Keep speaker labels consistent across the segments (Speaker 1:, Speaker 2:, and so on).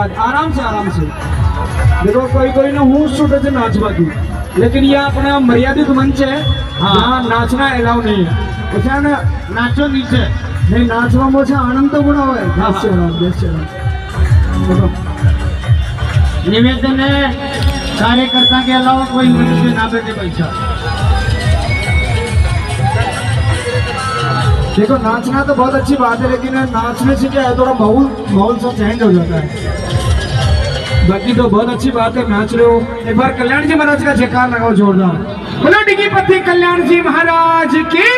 Speaker 1: बाद आराम से आराम से। देखो कोई कोई કોઈનો હું છૂટે છે નાચવા દઉં लेकिन ये अपना मर्यादित मंच है। हाँ। नाचना अलाउ नहीं है।
Speaker 2: अच्छा, ना नाचो
Speaker 1: नीचे। नहीं नाचवा मुझे आनंद तो बुरा
Speaker 2: हुआ
Speaker 1: है। बेस्ट चला बेस्ट चला
Speaker 2: निवेदन है कार्यकर्ता के अलावा कोई मनुष्य ना बैठे पैसा।
Speaker 1: देखो नाचना तो बहुत अच्छी बात है लेकिन नाचने से क्या है थोड़ा माहौल माहौल सब चेंज हो जाता है। बाकी तो बहुत अच्छी बात है, नाच रहे हो। एक बार कल्याण जी महाराज का जयकार लगाओ जोरदार। बोलो डिगी पति कल्याण जी महाराज के।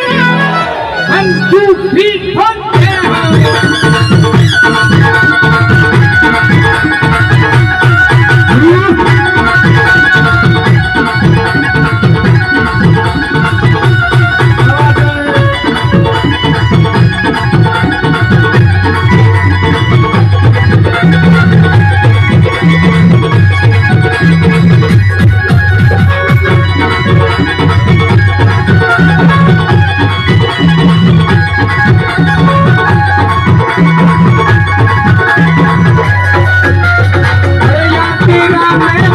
Speaker 1: I'm